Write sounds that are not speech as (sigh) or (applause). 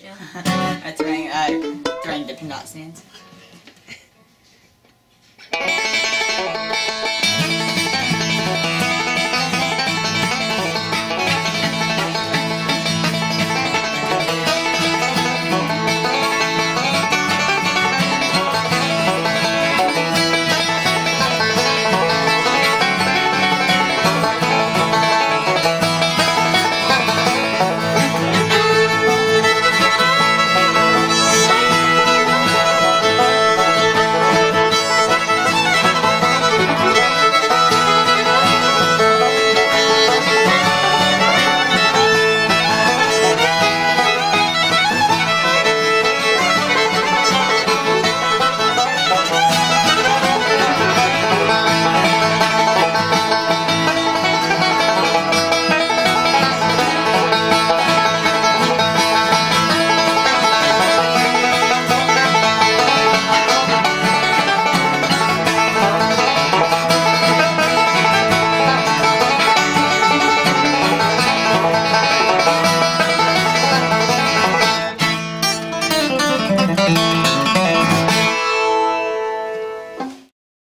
(laughs) Yeah. throwing, uh, throwing Dippin' Dot